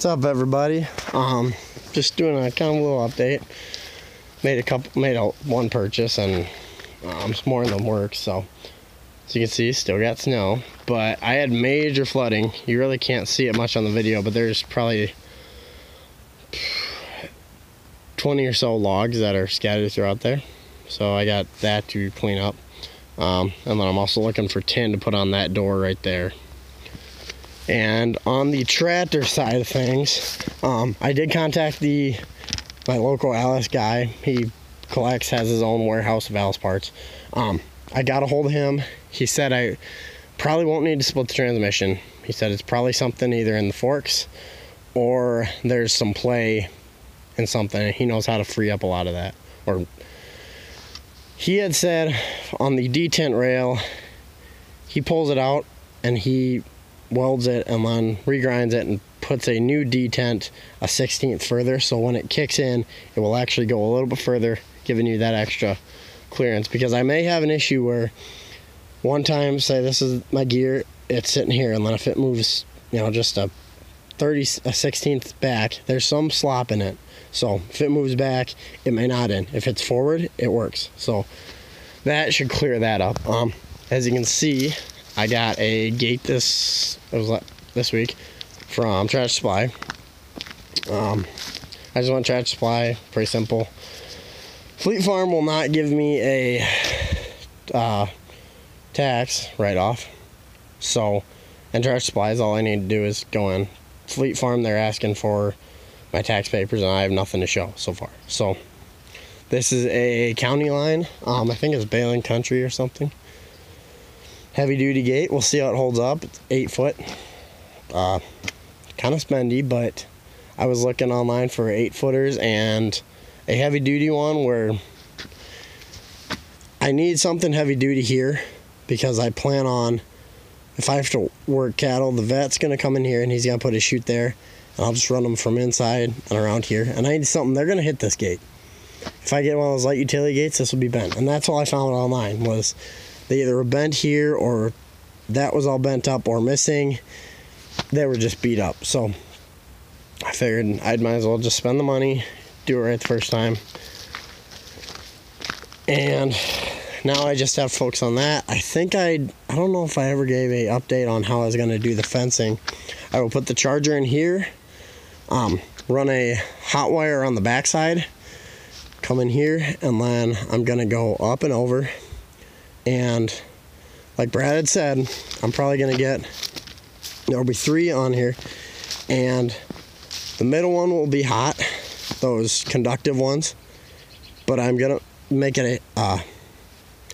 What's up, everybody? Um, just doing a kind of little update. Made a couple, made a one purchase, and um, some more in the works. So, as you can see, still got snow. But I had major flooding. You really can't see it much on the video, but there's probably 20 or so logs that are scattered throughout there. So I got that to clean up. Um, and then I'm also looking for tin to put on that door right there. And on the tractor side of things, um, I did contact the my local Allis guy. He collects, has his own warehouse of Allis parts. Um, I got a hold of him. He said I probably won't need to split the transmission. He said it's probably something either in the forks or there's some play in something. He knows how to free up a lot of that. Or he had said on the detent rail, he pulls it out and he welds it and then regrinds it and puts a new detent a 16th further. So when it kicks in it will actually go a little bit further giving you that extra clearance. Because I may have an issue where one time say this is my gear it's sitting here and then if it moves you know just a 30 a 16th back there's some slop in it. So if it moves back it may not in. If it's forward it works. So that should clear that up. Um, as you can see I got a gate this it was this week from Tractor Supply. Um, I just want Tractor Supply, pretty simple. Fleet Farm will not give me a uh, tax write off, so and Tractor Supply is all I need to do is go in. Fleet Farm, they're asking for my tax papers, and I have nothing to show so far. So this is a county line. Um, I think it's Behlen Country or something heavy duty gate. We'll see how it holds up. It's eight foot. Uh, kind of spendy, but I was looking online for eight footers and a heavy duty one where I need something heavy duty here because I plan on if I have to work cattle, the vet's gonna come in here and he's gonna put his chute there, and I'll just run them from inside and around here. And I need something. They're gonna hit this gate. If I get one of those light utility gates, this will be bent. And that's all I found online was they either were bent here or that was all bent up or missing. They were just beat up. So I figured I'd might as well just spend the money, do it right the first time. And now I just have folks on that. I think I I don't know if I ever gave a update on how I was gonna do the fencing. I will put the charger in here, um, run a hot wire on the backside, come in here, and then I'm gonna go up and over and like Brad had said, I'm probably going to get, there'll be three on here. And the middle one will be hot, those conductive ones. But I'm going to make it a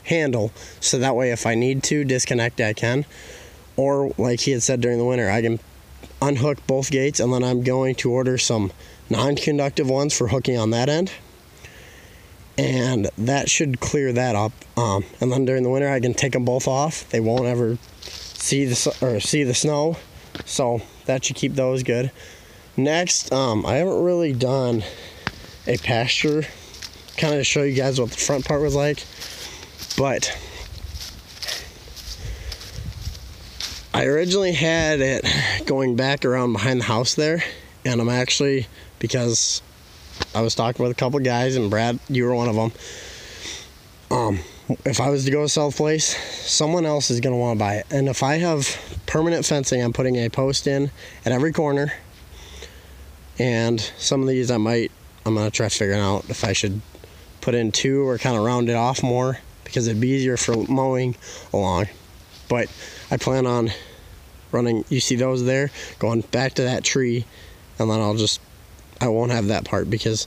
handle so that way if I need to disconnect, I can. Or like he had said during the winter, I can unhook both gates and then I'm going to order some non-conductive ones for hooking on that end and that should clear that up. Um, and then during the winter, I can take them both off. They won't ever see the or see the snow, so that should keep those good. Next, um, I haven't really done a pasture, kind of to show you guys what the front part was like, but I originally had it going back around behind the house there, and I'm actually because I was talking with a couple guys, and Brad, you were one of them. Um, if I was to go sell the place, someone else is gonna want to buy it. And if I have permanent fencing, I'm putting a post in at every corner. And some of these I might, I'm gonna try figuring out if I should put in two or kind of round it off more because it'd be easier for mowing along. But I plan on running. You see those there, going back to that tree, and then I'll just I won't have that part because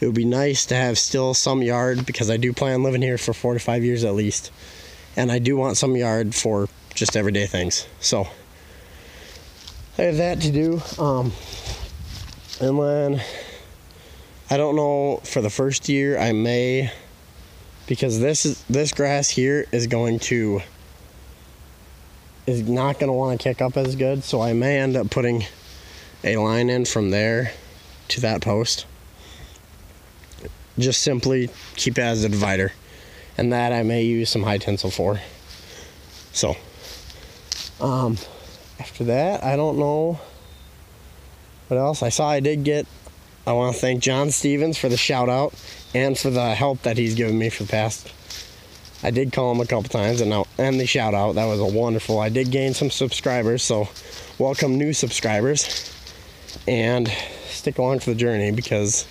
it would be nice to have still some yard because I do plan living here for four to five years at least. And I do want some yard for just everyday things. So I have that to do. Um, and then I don't know for the first year I may because this is this grass here is going to is not going to want to kick up as good so I may end up putting a line in from there to that post. Just simply keep it as a divider. And that I may use some high tensile for. So, um, after that, I don't know. what else? I saw I did get. I want to thank John Stevens for the shout out and for the help that he's given me for the past. I did call him a couple times and now and the shout out. That was a wonderful. I did gain some subscribers, so welcome new subscribers and stick along for the journey because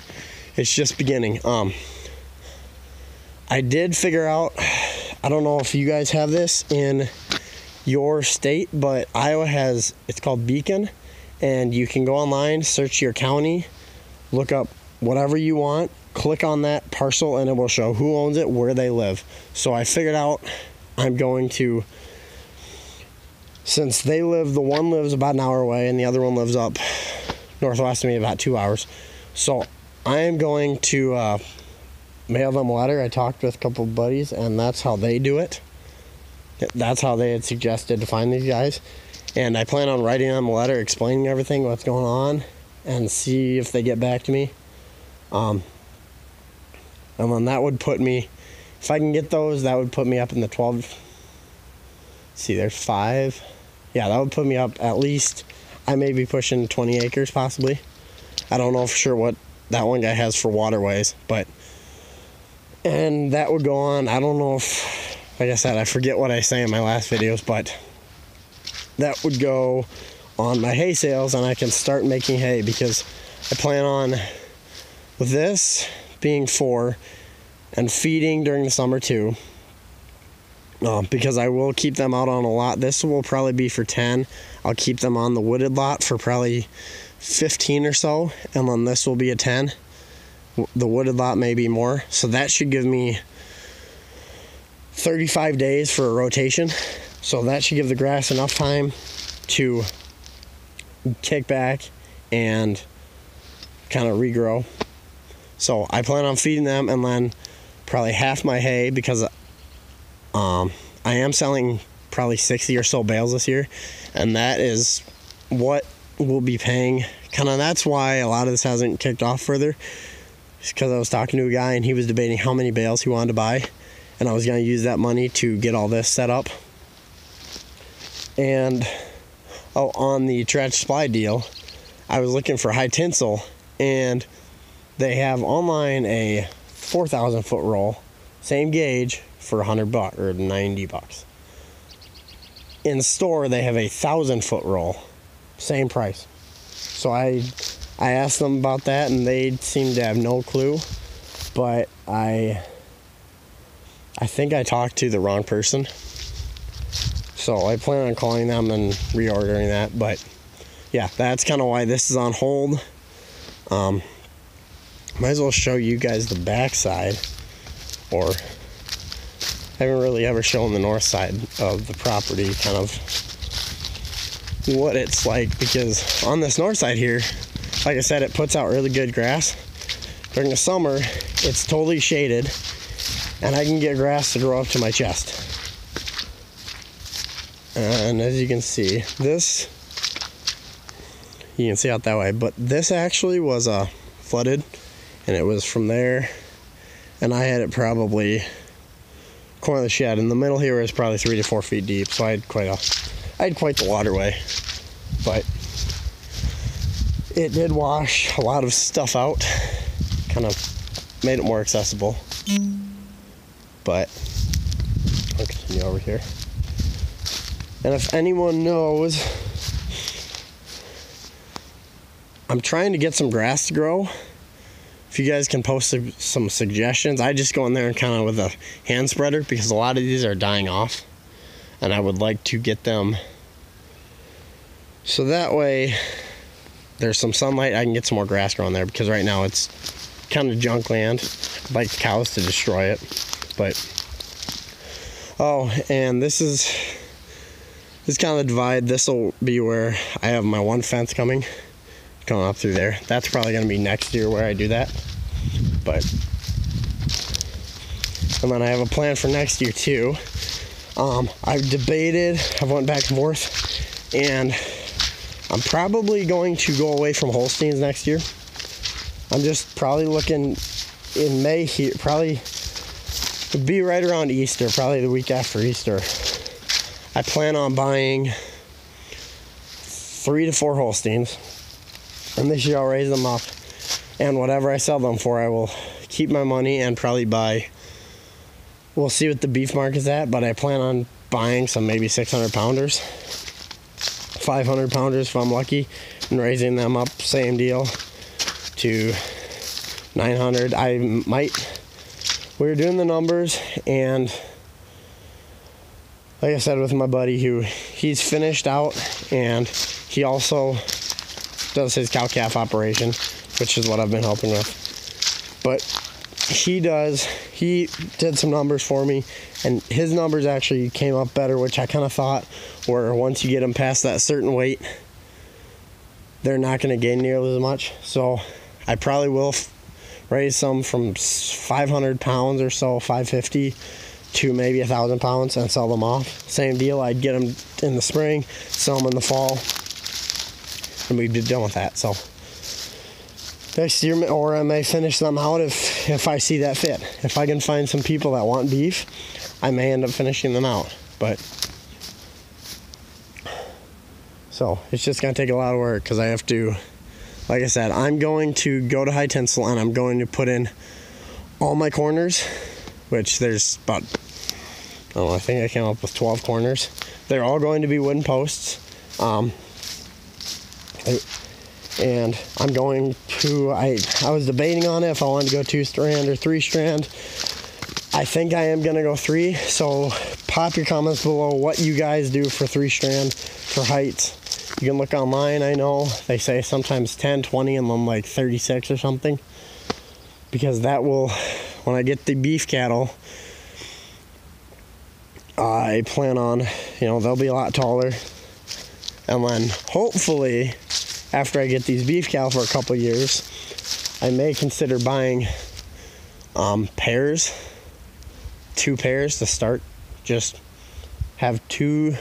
it's just beginning. Um, I did figure out. I don't know if you guys have this in your state, but Iowa has. It's called Beacon, and you can go online, search your county, look up whatever you want, click on that parcel, and it will show who owns it, where they live. So I figured out I'm going to since they live the one lives about an hour away and the other one lives up northwest of me about two hours. So i am going to uh, mail them a letter i talked with a couple of buddies and that's how they do it. That's how they had suggested to find these guys. And i plan on writing them a letter explaining everything what's going on and see if they get back to me. Um, and then that would put me if i can get those that would put me up in the 12 see there's five. Yeah, that would put me up at least. I may be pushing 20 acres possibly. I don't know for sure what that one guy has for waterways, but and that would go on. I don't know if, like I said, I forget what I say in my last videos, but that would go on my hay sales, and I can start making hay because I plan on with this being four and feeding during the summer too uh, because I will keep them out on a lot. This will probably be for 10. I'll keep them on the wooded lot for probably 15 or so, and then this will be a 10. The wooded lot may be more, so that should give me 35 days for a rotation. So that should give the grass enough time to kick back and kind of regrow. So I plan on feeding them and then probably half my hay because um, I am selling probably 60 or so bales this year, and that is what we'll be paying. Kind of that's why a lot of this hasn't kicked off further. because I was talking to a guy and he was debating how many bales he wanted to buy, and I was going to use that money to get all this set up. And oh, on the Tractor Supply deal, I was looking for high tensile, and they have online a 4,000 foot roll, same gauge, for 100 bucks or 90 bucks. In store, they have a thousand foot roll, same price. So I, I asked them about that, and they seemed to have no clue. But I, I think I talked to the wrong person. So I plan on calling them and reordering that. But yeah, that's kind of why this is on hold. Um, might as well show you guys the backside or I haven't really ever shown the north side of the property, kind of what it's like, because on this north side here, like I said, it puts out really good grass. During the summer, it's totally shaded, and I can get grass to grow up to my chest. And as you can see, this, you can see out that way, but this actually was uh, flooded, and it was from there, and I had it probably corner of the shed. and the middle here is probably three to four feet deep, so I had quite a, I had quite the waterway, but it did wash a lot of stuff out, kind of made it more accessible. But I'll continue over here. And if anyone knows, I'm trying to get some grass to grow if you guys can post some suggestions, I just go in there and kind of with a hand spreader because a lot of these are dying off, and I would like to get them so that way there's some sunlight. I can get some more grass growing there because right now it's kind of junk land. I'd like cows to destroy it, but oh, and this is this is kind of the divide. This will be where I have my one fence coming coming up through there. That's probably going to be next year where I do that. But, and then I have a plan for next year too. Um, I've debated, I've went back and forth, and I'm probably going to go away from Holsteins next year. I'm just probably looking in May here, probably be right around Easter, probably the week after Easter. I plan on buying three to four Holsteins And this year I'll raise them up. And whatever I sell them for, I will keep my money and probably buy. We'll see what the beef market's at, but I plan on buying some maybe 600 pounders, 500 pounders if I'm lucky, and raising them up, same deal, to 900. I might. We were doing the numbers, and like I said with my buddy, who he's finished out, and he also does his cow calf operation, which is what I've been helping with. But he does, he did some numbers for me, and his numbers actually came up better, which I kind of thought where once you get them past that certain weight, they're not going to gain nearly as much. So I probably will raise some from 500 pounds or so, 550 to maybe a thousand pounds and sell them off. Same deal. I'd get them in the spring, sell them in the fall, and we'd be done with that. So next year, or I may finish them out if if I see that fit. If I can find some people that want beef, I may end up finishing them out. But so it's just gonna take a lot of work because I have to. Like I said, I'm going to go to high tensile and I'm going to put in all my corners, which there's about Oh, I think I came up with 12 corners. They're all going to be wooden posts. Um, and I'm going to, I, I was debating on it if I wanted to go two strand or three strand. I think I am going to go three. So pop your comments below what you guys do for three strand for heights. You can look online, I know. They say sometimes 10, 20, and then like 36 or something. Because that will, when I get the beef cattle, I plan on, you know, they'll be a lot taller. And then hopefully, after I get these beef cow for a couple years, I may consider buying um, pairs, two pairs to start. Just have two,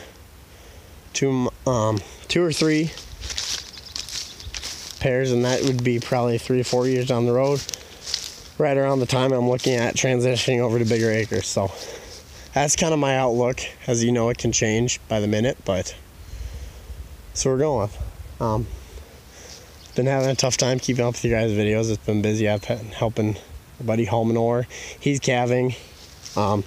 two, um, two or three pairs, and that would be probably three or four years down the road. Right around the time I'm looking at transitioning over to bigger acres. So that's kind of my outlook. As you know, it can change by the minute, but so we're going. Um, been having a tough time keeping up with you guys' videos. It's been busy. I've been helping buddy Homanor. He's calving. Um,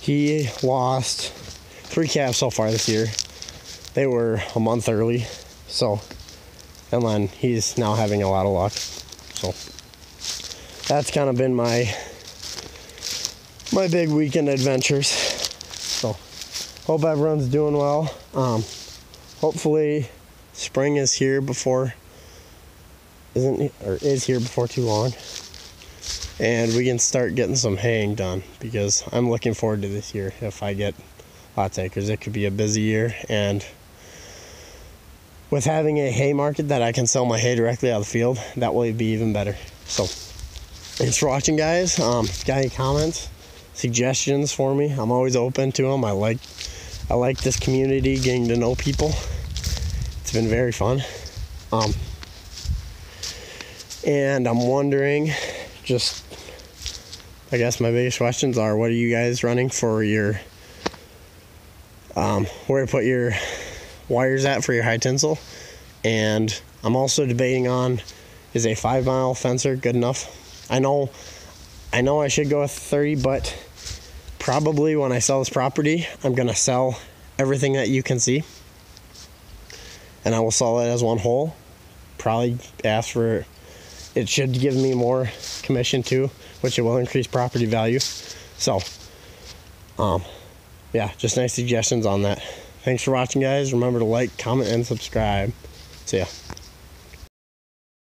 he lost three calves so far this year. They were a month early, so and then he's now having a lot of luck. So that's kind of been my my big weekend adventures. So, hope everyone's doing well. Um, hopefully, spring is here before isn't or is here before too long, and we can start getting some haying done because I'm looking forward to this year. If I get lots of acres, it could be a busy year, and with having a hay market that I can sell my hay directly out of the field, that will be even better. So, thanks for watching, guys. Um, got any comments? suggestions for me. I'm always open to them. I like I like this community, getting to know people. It's been very fun. Um, and I'm wondering, just I guess my biggest questions are: What are you guys running for your? Um, where to put your wires at for your high tensile? And I'm also debating on: Is a five mile fencer good enough? I know, I know I should go with 30, but probably when I sell this property, I'm to sell everything that you can see. And I will sell it as one whole. Probably ask for it should give me more commission too, which it will increase property value. So, um, yeah, just nice suggestions on that. Thanks for watching, guys. Remember to like, comment, and subscribe. See ya.